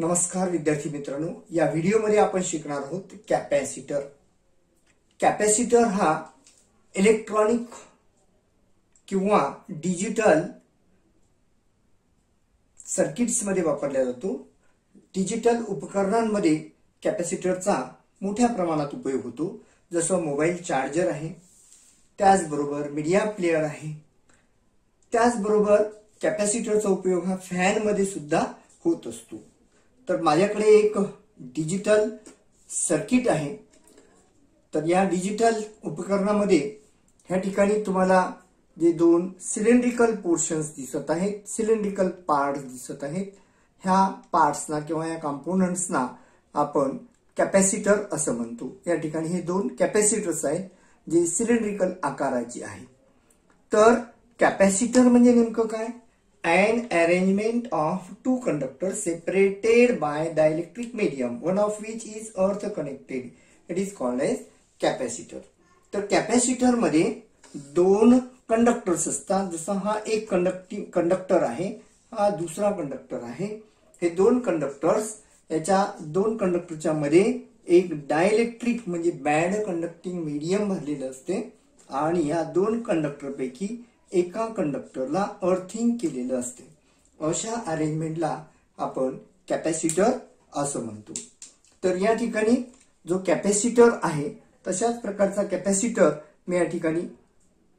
नमस्कार विद्यार्थी मित्रांनो. या व्हिडिओमध्ये आपण शिकणार आहोत कॅपॅसिटर. कॅपॅसिटर हा इलेक्ट्रॉनिक किंवा डिजिटल सर्किट्समध्ये वापरला जातो. डिजिटल उपकरणांमध्ये कॅपॅसिटरचा मोठ्या प्रमाणात उपयोग होतो. जसं मोबाईल चार्जर आहे त्याचबरोबर मीडिया प्लेअर आहे. त्याचबरोबर कॅपॅसिटरचा उपयोग हा फॅनमध्ये सुद्धा होत असतो. तर माझ्याकडे एक डिजिटल सर्किट आहे. तर या डिजिटल उपकरणामध्ये ह्या ठिकाणी तुम्हाला जे दोन सिलेंड्रिकल पोर्शन्स दिसत आहेत सिलेंड्रिकल पार्ट्स दिसत आहेत. ह्या पार्ट्सना किंवा या कॉम्पोनंट्सना आपण कॅपॅसिटर असं म्हणतो. या ठिकाणी हे दोन कॅपॅसिटर्स आहेत जे सिलेंड्रिकल आकाराचे आहे तर कॅपॅसिटर म्हणजे नेमकं काय? An arrangement of two conductors separated by dielectric medium one of which is earth connected. It is called as capacitor तर कॅपॅसिटरमध्ये दोन कंडक्टर्स असतात. जसा हा एक कंडक्टिंग कंडक्टर आहे हा दुसरा कंडक्टर आहे. हे दोन कंडक्टर्स याच्या दोन कंडक्टरच्या मध्ये एक डायलेक्ट्रिक म्हणजे बॅड कंडक्टिंग मीडियम भरलेलं असते. आणि या दोन कंडक्टर पैकी एका कंडक्टरला अर्थिंग केलेलं असते. अशा अरेंजमेंटला आपण कॅपॅसिटर असं म्हणतो. तर या ठिकाणी जो कॅपॅसिटर आहे तशाच प्रकारचा कॅपॅसिटर मी या ठिकाणी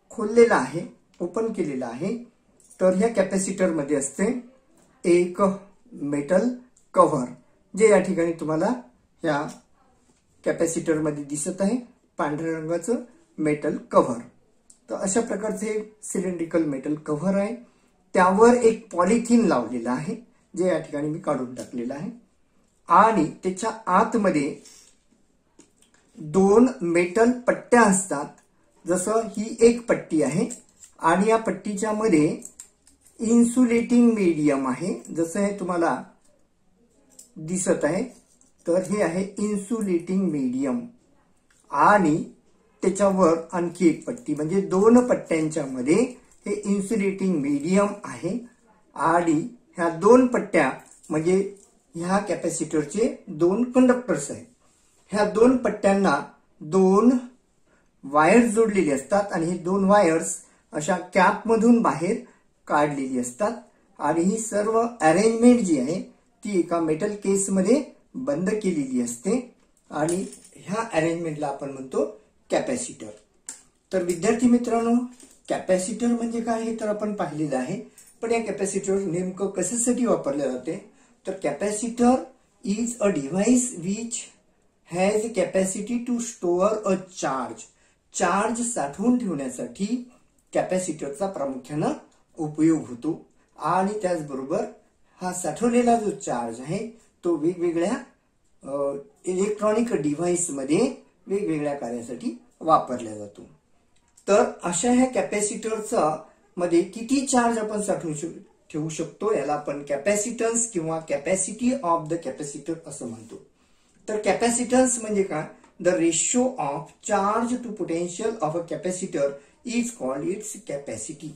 खोललेला आहे ओपन केलेला आहे. तर ह्या कॅपॅसिटरमध्ये असते एक मेटल कव्हर जे या ठिकाणी तुम्हाला ह्या कॅपॅसिटरमध्ये दिसत आहे. पांढऱ्या रंगाचं मेटल कव्हर तर अशा प्रकारचे सिलेंड्रिकल मेटल कव्हर आहे. त्यावर एक पॉलिथिन लावलेलं आहे जे या ठिकाणी मी काढून टाकलेलं आहे. आणि त्याच्या आतमध्ये दोन मेटल पट्ट्या असतात. जसं ही एक पट्टी आहे आणि या पट्टीच्या मध्ये इन्सुलेटिंग मीडियम आहे. जसं हे तुम्हाला दिसत आहे तर हे आहे इन्सुलेटिंग मीडियम आणि त्याच्यावर आणखी एक पट्टी. म्हणजे दोन पट्ट्यांच्या मध्ये हे इन्सुलेटिंग मीडियम आहे आणि ह्या दोन पट्ट्या म्हणजे ह्या कॅपॅसिटरचे दोन कंडक्टर्स आहेत. ह्या दोन पट्ट्यांना दोन वायर्स जोडलेली असतात आणि ही दोन वायर्स अशा कॅपमधून बाहेर काढलेली असतात. आणि ही सर्व अरेंजमेंट जी आहे ती एका मेटल केसमध्ये बंद केलेली असते. आणि ह्या अरेंजमेंटला आपण म्हणतो कॅपॅसिटर. तर विद्यार्थी मित्रांनो कॅपॅसिटर म्हणजे काय हे तर आपण पाहिलेलं आहे. पण या कॅपॅसिटर नेमकं कशासाठी वापरले जाते? तर capacitor is a device which has capacity to store a charge charge साठवून ठेवण्यासाठी कॅपॅसिटरचा प्रामुख्यानं उपयोग होतो. आणि त्याचबरोबर हा साठवलेला जो चार्ज आहे तो वेगवेगळ्या इलेक्ट्रॉनिक डिव्हाइसमध्ये वेगवेगळ्या कार्यासाठी वापरला जातो. तर अशा ह्या कॅपॅसिटरचा मध्ये किती चार्ज आपण साठवू ठेवू शकतो याला आपण कॅपॅसिटन्स किंवा कॅपॅसिटी ऑफ द कॅपॅसिटर असं म्हणतो. तर कॅपॅसिटन्स म्हणजे काय? The ratio of charge to potential of a capacitor is called its capacity.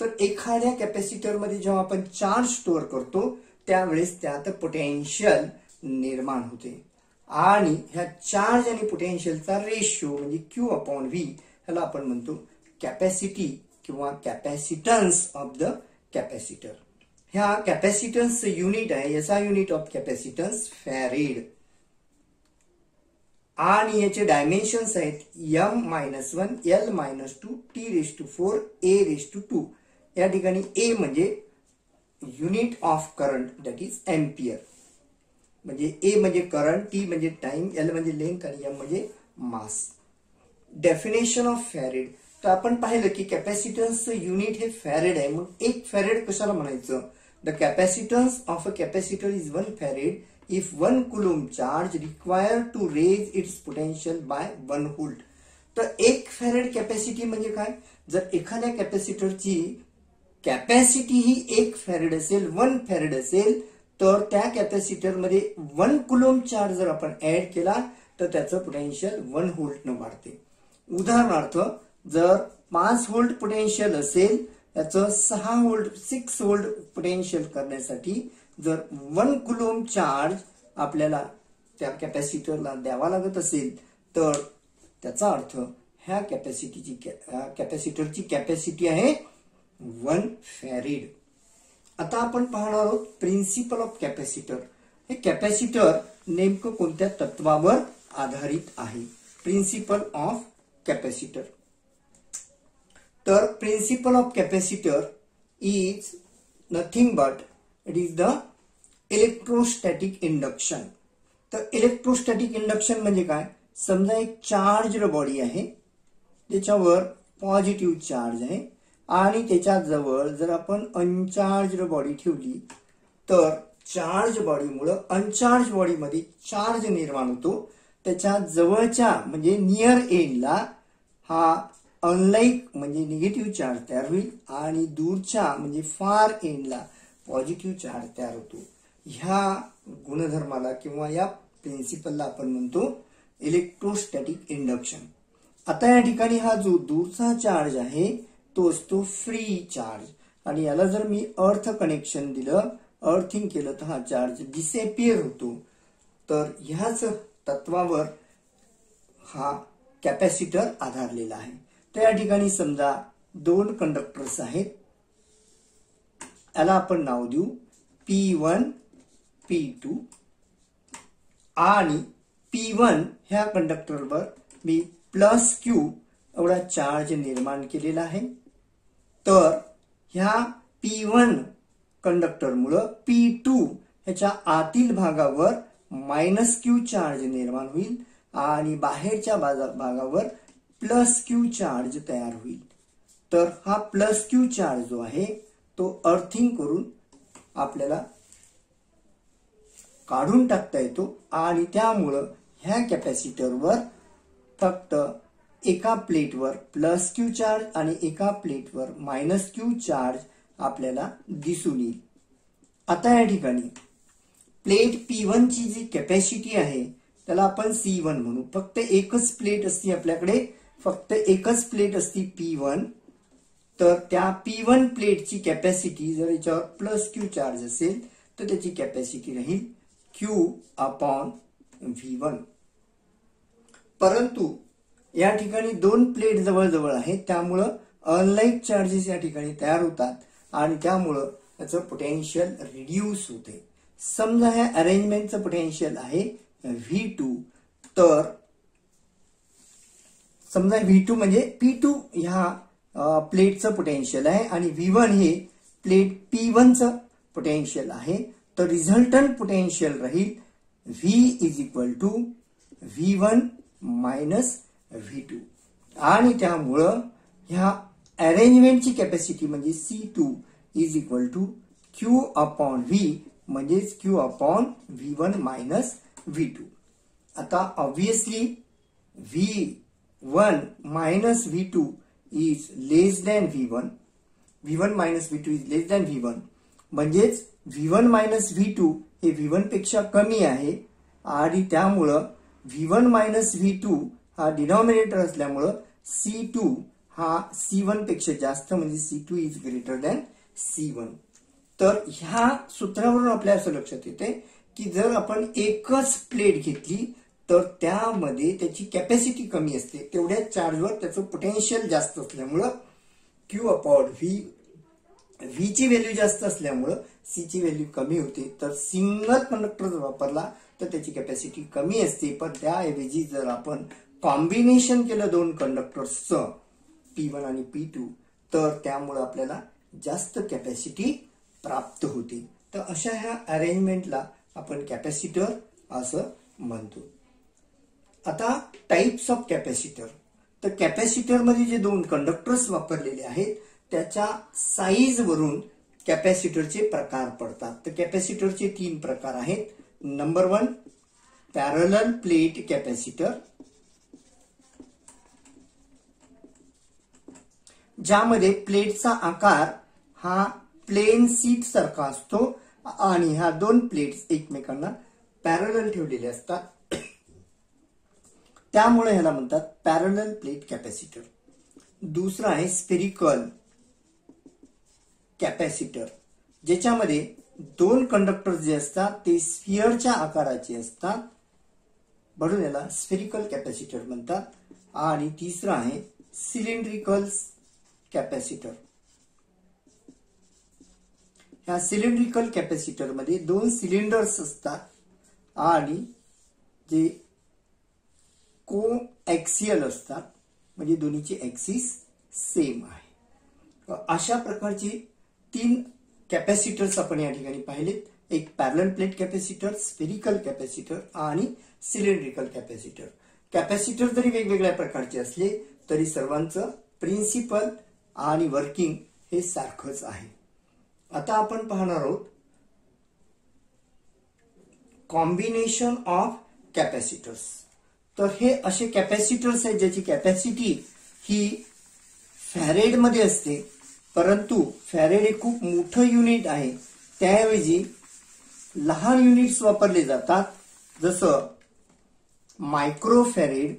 तर एखाद्या कॅपॅसिटरमध्ये जेव्हा आपण चार्ज स्टोअर करतो त्यावेळेस त्यात पोटेन्शियल निर्माण होते. आणि ह्या चार्ज आणि पोटेन्शियलचा रेशो म्हणजे क्यू अपॉन व्ही ह्याला आपण म्हणतो कॅपॅसिटी किंवा कॅपॅसिटन्स ऑफ द कॅपॅसिटर ह्या कॅपॅसिटन्स युनिट आहे याचा युनिट ऑफ कॅपॅसिटन्स फॅरेड आणि याचे डायमेन्शन्स आहेत M minus one L minus two T raise to four A raise to two या ठिकाणी ए म्हणजे unit of current that is ampere म्हणजे ए म्हणजे करंट टी म्हणजे टाइम एल म्हणजे लेंथ आणि एम म्हणजे मास डेफिनेशन ऑफ फॅरेड तर आपण पाहिलं की कॅपॅसिटन्सचं युनिट हे फॅरेड आहे. मग एक फॅरेड कशाला म्हणायचं? The capacitance of a capacitor is one farad if one coulomb charge require to raise its potential by one volt तर एक फॅरेड कॅपॅसिटी म्हणजे काय? जर एखाद्या कॅपॅसिटरची कॅपॅसिटी ही एक फॅरेड असेल वन फॅरेड असेल तर त्या कॅपॅसिटरमध्ये वन कुलोम चार्ज जर आपण ऍड केला तर त्याचं पोटेन्शियल वन होल्टनं वाढते. उदाहरणार्थ जर पाच होल्ट पोटेन्शियल असेल त्याचं सहा होल्ट सिक्स होल्ट पोटेन्शियल करण्यासाठी जर वन कुलोम चार्ज आपल्याला त्या कॅपॅसिटरला द्यावा लागत असेल तर त्याचा अर्थ ह्या कॅपॅसिटीची कॅपॅसिटरची कॅपॅसिटी आहे वन फॅरिड. आता आपण पाहणार आहोत प्रिन्सिपल ऑफ कॅपॅसिटर हे कॅपॅसिटर नेमकं कोणत्या तत्वावर आधारित आहे? प्रिन्सिपल ऑफ कॅपॅसिटर तर principle of capacitor is nothing but it is the electrostatic induction तर इलेक्ट्रोस्टॅटिक इंडक्शन म्हणजे काय? समजा एक चार्ज बॉडी आहे त्याच्यावर पॉझिटिव्ह चार्ज आहे आणि त्याच्याजवळ जर आपण अनचार्ज बॉडी ठेवली तर चार्ज बॉडीमुळं अनचार्ज बॉडीमध्ये चार्ज निर्माण होतो. त्याच्या जवळच्या म्हणजे नियर एंडला हा अनलाईक म्हणजे निगेटिव्ह चार्ज तयार होईल आणि दूरच्या म्हणजे फार एंडला पॉझिटिव्ह चार्ज तयार होतो. ह्या गुणधर्माला किंवा या प्रिन्सिपलला आपण म्हणतो इलेक्ट्रोस्टॅटिक इंडक्शन आता या ठिकाणी हा जो दूरचा चार्ज आहे तो असतो फ्री चार्ज आणि याला जर मी अर्थ कनेक्शन दिलं अर्थिंग केलं तर हा चार्ज डिसेपियर होतो. तर ह्याच तत्वावर हा कॅपॅसिटर आधारलेला आहे. तर या ठिकाणी समजा दोन कंडक्टर्स आहेत. याला आपण नाव देऊ. पी वन पी टू आणि पी वन ह्या कंडक्टरवर मी प्लस क्यू एवढा चार्ज निर्माण केलेला आहे. तर ह्या पी वन कंडक्टरमुळं पी टू ह्याच्या आतील भागावर मायनस क्यू चार्ज निर्माण होईल आणि बाहेरच्या भागावर प्लस क्यू चार्ज तयार होईल. तर हा प्लस क्यू चार्ज जो आहे तो अर्थिंग करून आपल्याला काढून टाकता येतो आणि त्यामुळं ह्या कॅपॅसिटरवर फक्त एका प्लेटवर प्लस क्यू चार्ज आणि एका प्लेटवर मायनस क्यू चार्ज आपल्याला दिसून येईल. आता या ठिकाणी प्लेट पी वन ची जी कॅपॅसिटी आहे त्याला आपण सी वन म्हणू. फक्त एकच प्लेट असती आपल्याकडे फक्त एकच प्लेट असती पी वन. तर त्या पी वन प्लेटची कॅपॅसिटी जर याच्यावर प्लस क्यू चार्ज असेल तर त्याची कॅपॅसिटी राहील क्यू अपॉन व्ही वन. परंतु या ठिकाणी दोन प्लेट जवळजवळ आहेत. त्यामुळं अनलाईक चार्जेस या ठिकाणी तयार होतात आणि त्यामुळं त्याचं पोटेन्शियल रिड्यूस होते. समजा ह्या अरेंजमेंटचं पोटेन्शियल आहे व्ही टू तर समजा व्ही टू म्हणजे पी टू ह्या प्लेटचं पोटेन्शियल आहे आणि व्ही वन हे प्लेट पी वनचं पोटेन्शियल आहे. तर रिझल्टंट पोटेन्शियल राहील V is equal to V one minus V two आणि त्यामुळं ह्या अरेंजमेंटची कॅपॅसिटी म्हणजे C two is equal to Q upon V म्हणजेच Q upon V one minus V two आता obviously V one minus V two is less than V one V one minus V two is less than V one म्हणजेच V one minus V two हे V वनपेक्षा कमी आहे. आणि त्यामुळं V one minus V two हा denominator असल्यामुळं C two हा सी वनपेक्षा जास्त म्हणजे C two is greater than C one तर ह्या सूत्रावरून आपल्या असं लक्षात येते की जर आपण एकच प्लेट घेतली तर त्यामध्ये त्याची कॅपॅसिटी कमी असते. तेवढ्या चार्जवर त्याचं पोटेन्शियल जास्त असल्यामुळं क्यू अपॉड व्ही व्हीची व्हॅल्यू जास्त असल्यामुळं सीची व्हॅल्यू कमी होते. तर सिंगल कंडक्टर जर वापरला तर त्याची कॅपॅसिटी कमी असते. पण त्याऐवजी जर आपण कॉम्बिनेशन केलं दोन कंडक्टर्सचं पी वन आणि पी टू तर त्यामुळे आपल्याला जास्त कॅपॅसिटी प्राप्त होते. तर अशा ह्या अरेंजमेंटला आपण कॅपॅसिटर असं म्हणतो. आता टाईप्स ऑफ कॅपॅसिटर तर कॅपॅसिटरमध्ये जे दोन कंडक्टर्स वापरलेले आहेत त्याच्या साईजवरून कॅपॅसिटरचे प्रकार पडतात. तर कॅपॅसिटरचे तीन प्रकार आहेत. Number one parallel plate capacitor ज्यामध्ये प्लेटचा आकार हा प्लेन सीट सारखा असतो आणि ह्या दोन प्लेट्स एकमेकांना पॅरल ठेवलेले असतात. त्यामुळे ह्याला म्हणतात पॅरल प्लेट कॅपॅसिटर. दुसरा आहे स्पेरिकल कॅपॅसिटर ज्याच्यामध्ये दोन कंडक्टर जे असतात ते स्फिअरच्या आकाराचे असतात. म्हणून याला स्फेरिकल कॅपॅसिटर म्हणतात. आणि तिसरं आहे सिलेंड्रिकल कॅपॅसिटर. ह्या सिलेंड्रिकल कॅपॅसिटरमध्ये दोन सिलेंडर्स असतात आणि जे को एक्सियल असतात म्हणजे दोन्हीची एक्सिस सेम आहे. अशा प्रकारचे तीन कॅपॅसिटर्स आपण या ठिकाणी पाहिलेत. एक parallel plate capacitor spherical capacitor आणि सिलेंड्रिकल कॅपॅसिटर. कॅपॅसिटर जरी वेगवेगळ्या प्रकारचे असले तरी सर्वांचं प्रिन्सिपल आणि वर्किंग हे सारखंच आहे. आता आपण पाहणार आहोत कॉम्बिनेशन ऑफ कॅपॅसिटर्स तर हे असे कॅपॅसिटर्स आहेत ज्याची कॅपॅसिटी ही फॅरेडमध्ये असते परंतु फॅरेड हे खूप मोठं युनिट आहे. त्याऐवजी लहान युनिट्स वापरले जातात. जसं मायक्रो फॅरेड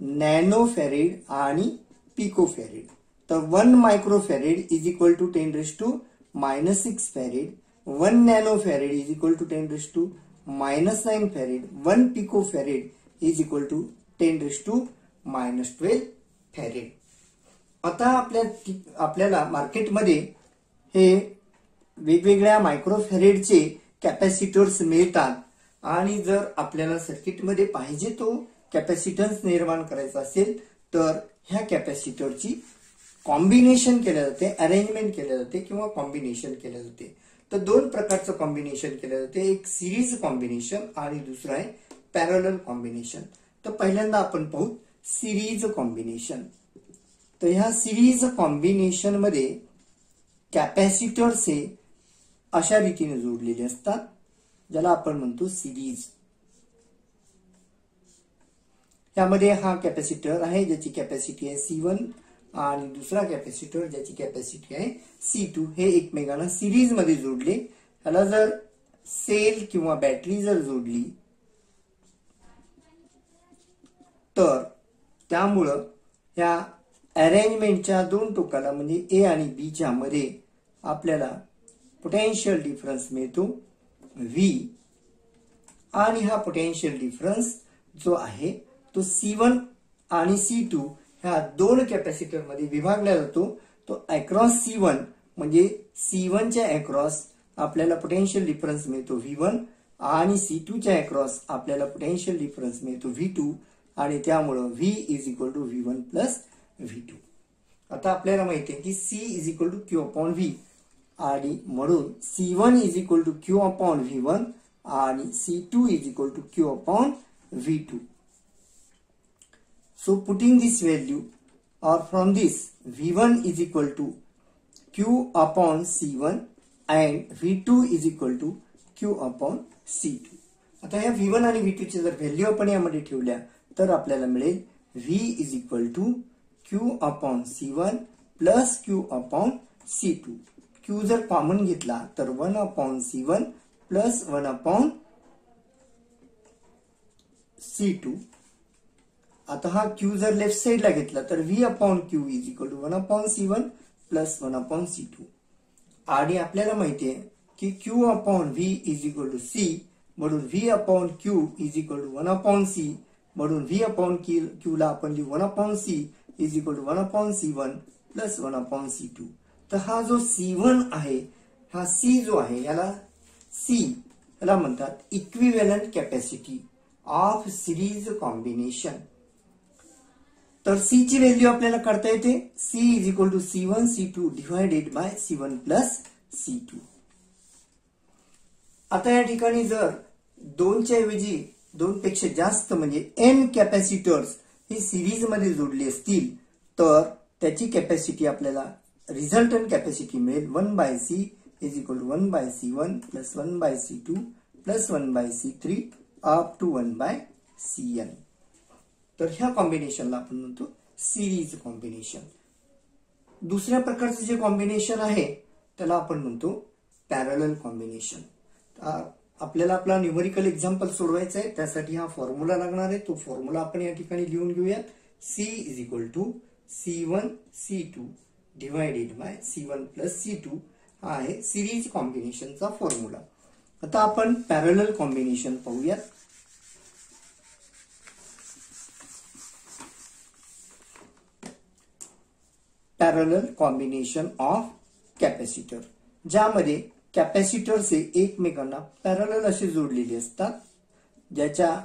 नॅनो फॅरेड आणि पिको फॅरेड तर one micro farad is equal to ten raise to minus six farad one nano farad is equal to ten raise to minus nine farad one pico farad is equal to ten raise to minus twelve farad आता आपल्या आपल्याला मार्केटमध्ये हे वेगवेगळ्या मायक्रोफॅरेडचे capacitors मिळतात. आणि जर आपल्याला सर्किटमध्ये पाहिजे तो कॅपॅसिटन्स निर्माण करायचा असेल तर ह्या कॅपॅसिटरची कॉम्बिनेशन केल्या जाते अरेंजमेंट केल्या जाते किंवा कॉम्बिनेशन केल्या जाते. तर दोन प्रकारचं कॉम्बिनेशन केलं जाते. एक सिरीज कॉम्बिनेशन आणि दुसरं आहे पॅरल कॉम्बिनेशन तर पहिल्यांदा आपण पाहू सिरीज कॉम्बिनेशन तर ह्या सिरीज कॉम्बिनेशनमध्ये कॅपॅसिटर्स हे अशा रीतीने जोडलेले असतात ज्याला आपण म्हणतो सिरीज यामध्ये हा कॅपॅसिटर आहे ज्याची कॅपॅसिटी आहे सी वन आणि दुसरा कॅपॅसिटर ज्याची कॅपॅसिटी आहे सी टू हे एकमेकांना सिरीजमध्ये जोडले. त्याला जर सेल किंवा बॅटरी जर जोडली तर त्यामुळं ह्या अरेंजमेंटच्या दोन टोकाला म्हणजे ए आणि बीच्या मध्ये आपल्याला पोटेन्शियल डिफरन्स मिळतो व्ही आणि हा पोटेन्शियल डिफरन्स जो आहे तो सी वन आणि सी टू ह्या दोन कॅपॅसिटरमध्ये विभागला जातो. तो अक्रॉस सी वन म्हणजे सी वनच्या अक्रॉस आपल्याला पोटेन्शियल डिफरन्स मिळतो व्ही वन आणि सी टूच्या अक्रॉस आपल्याला पोटेन्शियल डिफरन्स मिळतो व्ही टू आणि त्यामुळं V is equal to V one plus V two आता आपल्याला माहिती आहे की C is equal to Q upon V आणि म्हणून C one is equal to Q upon V one आणि C two is equal to Q upon V two So putting this value or from this V1 is equal to Q upon C1 and V2 is equal to Q upon C2. आता या V1 आणि V2 ची जर value आपण यामध्ये ठेवल्या तर आपल्याला मिळेल V is equal to Q upon C one plus Q upon C two Q जर कॉमन घेतला तर one upon C one plus one upon C two आता हा क्यू जर लेफ्ट साईडला घेतला तर V upon Q is equal to one upon C one plus one upon C two आणि आपल्याला माहिती आहे की Q upon V is equal to C म्हणून V upon Q is equal to one upon C म्हणून V upon Q ला आपण लिहू one upon C is equal to one upon C one plus one upon C two तर हा जो C one आहे हा सी जो आहे याला सी याला म्हणतात equivalent capacity of series combination तर सी ची व्हॅल्यू आपल्याला काढता येते. C is equal to C one C two divided by C one plus C two आता या ठिकाणी जर दोनच्या ऐवजी दोन पेक्षा जास्त म्हणजे एन कॅपॅसिटर्स हे सिरीजमध्ये जोडले असतील तर त्याची कॅपॅसिटी आपल्याला रिझल्टंट कॅपॅसिटी मिळेल. One by C is equal to one by C one plus one by C two plus one by C three up to one by C N तर ह्या कॉम्बिनेशनला आपण म्हणतो सिरीज कॉम्बिनेशन दुसऱ्या प्रकारचं जे combination आहे त्याला आपण म्हणतो पॅरल कॉम्बिनेशन आपल्याला आपला न्यूमरिकल एक्झाम्पल सोडवायचा आहे त्यासाठी हा फॉर्म्युला लागणार आहे. तो फॉर्म्युला आपण या ठिकाणी लिहून घेऊयात. C is equal to C one C two divided by C one plus C two हा आहे सिरीज कॉम्बिनेशनचा फॉर्म्युला आता आपण पॅरल कॉम्बिनेशन पाहूयात. पॅरल कॉम्बिनेशन ऑफ कॅपॅसिटर ज्यामध्ये कॅपॅसिटर्स हे एकमेकांना पॅरल असे जोडलेले असतात. ज्याच्या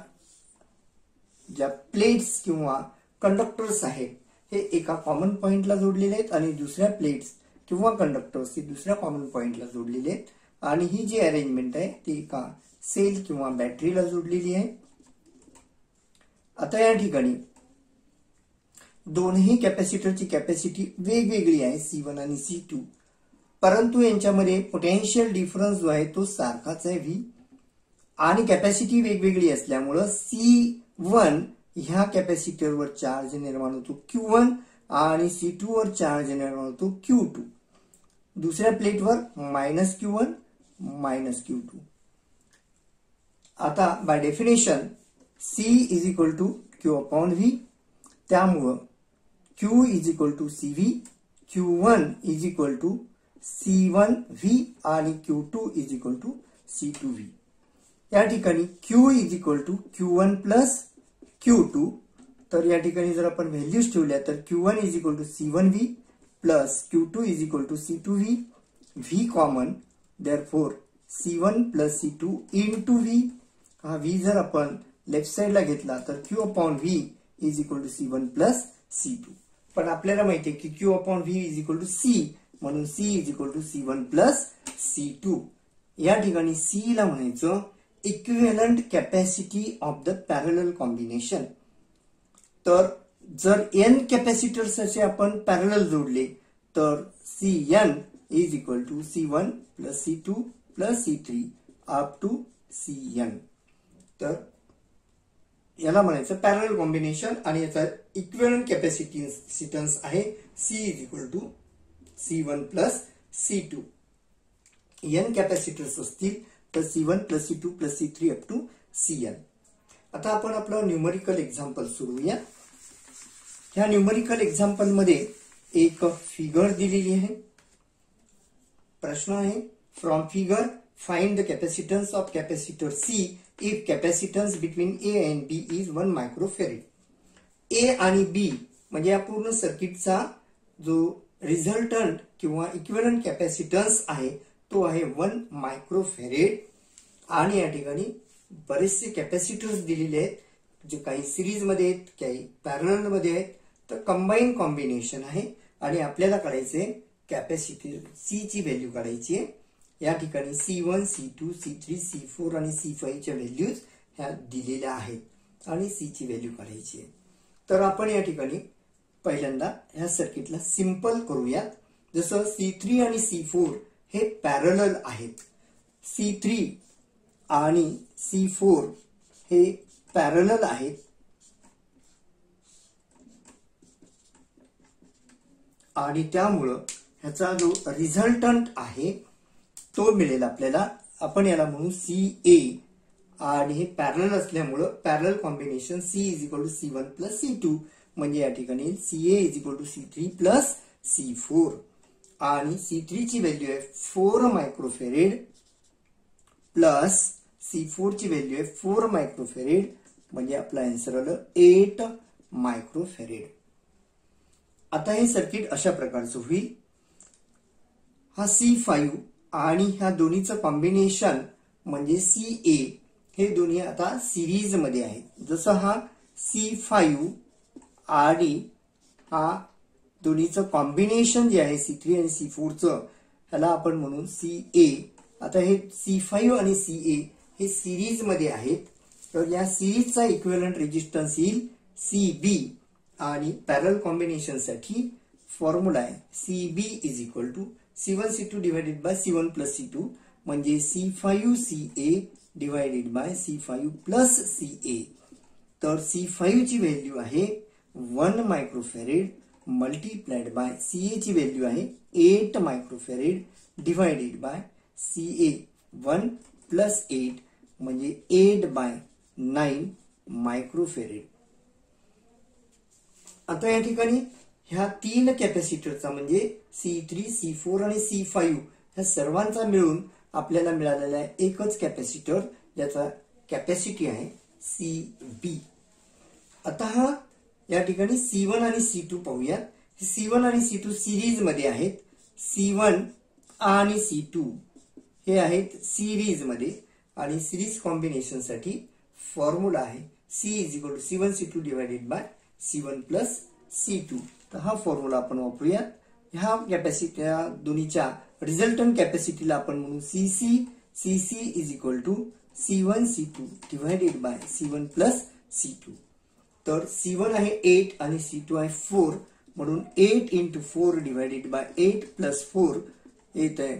ज्या प्लेट्स किंवा कंडक्टर्स आहेत हे एका कॉमन पॉइंटला जोडलेले आहेत आणि दुसऱ्या प्लेट्स किंवा कंडक्टर्स हे दुसऱ्या कॉमन पॉइंटला जोडलेले आहेत. आणि ही जी अरेंजमेंट आहे ती एका सेल किंवा बॅटरीला जोडलेली आहे. आता या ठिकाणी दोन्ही कॅपॅसिटरची कॅपॅसिटी वेगवेगळी आहे सी वन आणि सी टू परंतु यांच्यामध्ये पोटेन्शियल डिफरन्स जो आहे तो सारखाच आहे व्ही आणि कॅपॅसिटी वेगवेगळी असल्यामुळं सी वन ह्या कॅपॅसिटरवर चार्ज निर्माण होतो क्यू वन आणि सी टू वर चार्ज निर्माण होतो क्यू टू दुसऱ्या प्लेटवर minus Q one minus Q two आता by definition C is equal to Q upon V त्यामुळं Q is equal to C V Q one is equal to C one V आणि Q two is equal to C two V या ठिकाणी Q is equal to Q one plus Q two तर या ठिकाणी जर आपण values ठेवल्या तर Q one is equal to C one V plus Q two is equal to C two V V common therefore C one plus C two into V हा V जर आपण लेफ्ट साईडला घेतला तर Q upon V is equal to C one plus C two पण आपल्याला माहिती आहे की Q upon V is equal to C म्हणून C is equal to C one plus C two या ठिकाणी सी ला म्हणायचं equivalent capacity of the parallel combination तर जर एन कॅपॅसिटर्स असे आपण पॅरल जोडले तर C N is equal to C one plus C two plus C three up to C N तर याला म्हणायचं पॅरल कॉम्बिनेशन आणि याचा इक्विव्हलंट कॅपॅसिटी सिटन्स आहे C is equal to C one plus C two N capacitors असतील तर C one plus C two plus C three up to C N आता आपण आपलं न्यूमरिकल एक्झाम्पल सुरूया ह्या न्यूमरिकल एक्झाम्पलमध्ये एक फिगर दिलेली आहे. प्रश्न आहे from figure find the capacitance of capacitor C if capacitance between A and B is one microfarad A आणि बी म्हणजे या पूर्ण सर्किटचा जो रिझल्टंट किंवा इक्विलंट कॅपॅसिटन्स आहे तो आहे वन मायक्रोफेरेड आणि या ठिकाणी बरेचसे कॅपॅसिटर्स दिलेले आहेत जे काही सिरीजमध्ये आहेत काही पॅरलमध्ये आहेत. तर कंबाईन कॉम्बिनेशन आहे. आणि आपल्याला काढायचे कॅपॅसिटी सी ची व्हॅल्यू काढायची आहे. या ठिकाणी C one C two C three C four आणि सी फाईव्हच्या व्हॅल्यूज ह्या दिलेल्या आहेत. आणि सी ची व्हॅल्यू काढायची आहे. तर आपण या ठिकाणी पहिल्यांदा ह्या सर्किटला सिंपल करूयात जसं सी थ्री आणि सी फोर हे पॅरल आहेत. सी थ्री आणि सी फोर हे पॅरल आहेत. आणि त्यामुळं ह्याचा जो रिझल्टंट आहे तो मिळेल आपल्याला. आपण याला म्हणू सी ए आणि हे पॅरल असल्यामुळं parallel combination C is equal to C one plus C two म्हणजे या ठिकाणी C A is equal to C three plus C four आणि सी थ्री ची व्हॅल्यू आहे four microfarad plus C four ची व्हॅल्यू आहे four microfarad म्हणजे आपलं आन्सर आलं एट मायक्रोफेरेड आता हे सर्किट अशा प्रकारचं होईल. हा सी फाईव्ह आणि ह्या दोन्हीचं कॉम्बिनेशन म्हणजे सी ए हे दोन्ही आता सिरीजमध्ये आहेत. जसं हा सी फाईव्ह आणि हा दोन्हीचं कॉम्बिनेशन जे आहे सी थ्री आणि सी फोरचं ह्याला आपण म्हणून सी ए. आता हे सी फाईव्ह आणि सी ए हे सिरीजमध्ये आहेत. तर या सिरीजचा इक्वेलंट रेजिस्टन्स येईल सी बी आणि पॅरल कॉम्बिनेशनसाठी फॉर्म्युला आहे. C B is equal to C one C two divided by C one plus C two म्हणजे C five C A divided by C five plus C A तर C फाईव्हची value आहे one microfarad multiplied by C एची ची value आहे eight microfarad divided by C A one plus eight म्हणजे eight by nine microfarad आता या ठिकाणी ह्या तीन कॅपॅसिटरचा म्हणजे सी थ्री सी फोर आणि सी फाईव्ह ह्या सर्वांचा मिळून आपल्याला मिळालेला आहे एकच कॅपॅसिटर ज्याचा कॅपॅसिटी आहे सी बी आता हा या ठिकाणी सी वन आणि सी टू पाहूयात. सी वन आणि सी टू सिरीजमध्ये आहेत. सी वन आणि सी टू हे आहेत सिरीजमध्ये आणि सिरीज कॉम्बिनेशनसाठी फॉर्म्युला आहे C is equal to C one C two divided by C one plus C two तर हा फॉर्म्युला आपण वापरूयात. ह्या कॅपॅसिटी दोन्हीच्या रिझल्टंट कॅपॅसिटीला आपण म्हणू C C C C is equal to C one C two divided by C one plus C two तर सी वन आहे एट आणि सी टू आहे फोर म्हणून eight into four divided by eight plus four येत आहे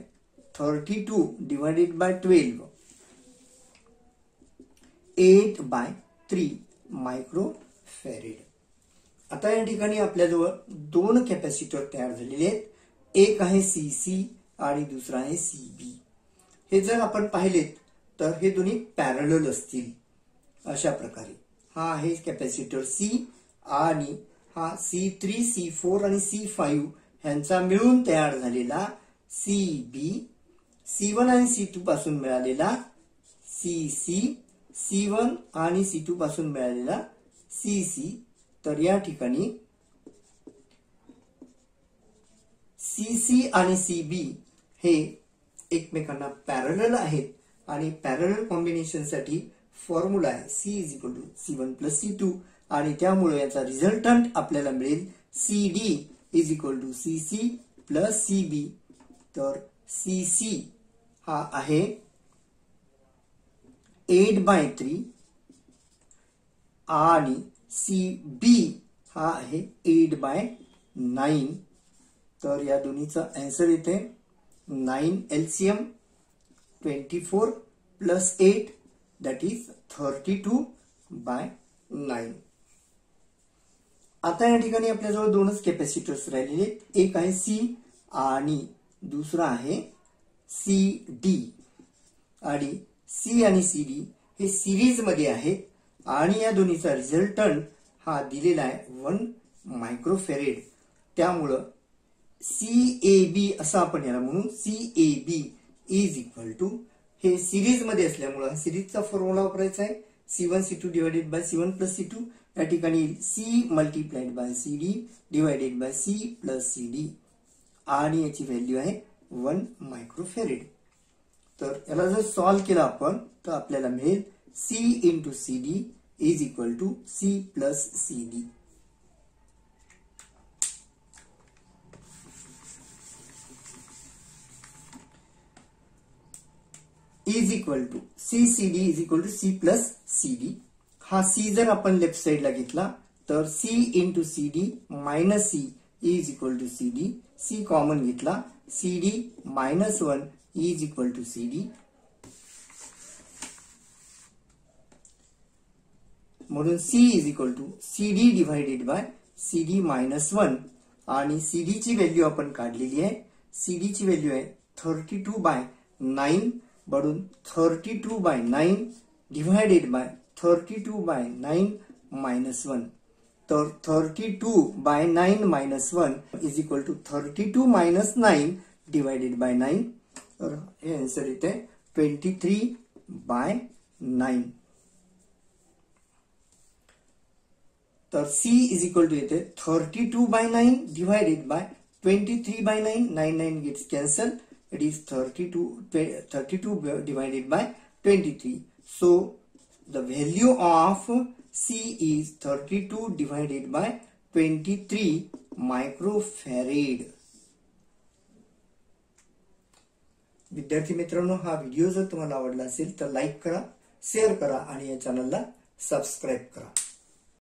thirty two divided by twelve eight by three microfarad आता या ठिकाणी आपल्याजवळ दोन कॅपॅसिटर तयार झालेले आहेत. एक आहे सी सी आणि दुसरा आहे सी बी हे जर आपण पाहिलेत तर हे दोन्ही पॅरल असतील. अशा प्रकारे. हा आहे कॅपॅसिटर सी आणि हा सी थ्री सी फोर आणि सी फाईव्ह ह्यांचा मिळून तयार झालेला सी बी सी वन आणि सी टू पासून मिळालेला सी सी सी वन आणि सी टू पासून मिळालेला सी सी तर या ठिकाणी सी सी आणि सी बी हे एकमेकांना पॅरल आहेत. आणि पॅरल कॉम्बिनेशनसाठी फॉर्म्युला आहे. C is equal to C one plus C two आणि त्यामुळे याचा रिझल्टंट आपल्याला मिळेल C D is equal to C C plus C B तर सी सी हा आहे एट बाय थ्री आणि सी बी हा आहे एट बाय नाईन तर या दोन्हीचा अँसर येते nine LCM twenty four plus eight that is thirty two by nine. आता या ठिकाणी आपल्याजवळ दोनच कॅपॅसिटर्स राहिलेले एक आहे सी आणि दुसरा आहे सी डी. आणि सी आणि सी डी हे सिरीजमध्ये आहेत आणि या दोन्हीचा रिझल्टंट हा दिलेला आहे वन मायक्रोफेरेड. त्यामुळं सी ए बी असं आपण याला म्हणू C A B is equal to हे सिरीजमध्ये असल्यामुळं सिरीजचा फॉर्म्युला वापरायचा आहे. C one C two divided by C one plus C two या ठिकाणी C multiplied by C D divided by C plus C D आणि याची व्हॅल्यू आहे वन मायक्रोफेरेड तर याला जर सॉल्व्ह केला आपण तर आपल्याला मिळेल C into C D is equal to C plus C D is equal to C C D is equal to C plus C D हा सी जर आपण लेफ्ट साइडला घेतला तर C into C D minus C is equal to C D C common घेतला C D minus one is equal to C D म्हणून C is equal to C D divided by C D minus one आणि C D ची value आपण काढलेली आहे. C D ची value आहे thirty two by nine म्हणून thirty two by nine divided by thirty two by nine minus one तर thirty two by nine minus one is equal to thirty two minus nine divided by nine तर हे answer twenty three by nine तर C is equal to येते thirty two by nine divided by twenty three by nine nine nine gets cancel it is thirty two thirty two divided by twenty three so the value of C is 32 divided by 23 microfarad विद्यार्थी मित्रांनो हा video जर तुम्हाला आवडला असेल तर like करा share करा आणि या चॅनलला सबस्क्राईब करा.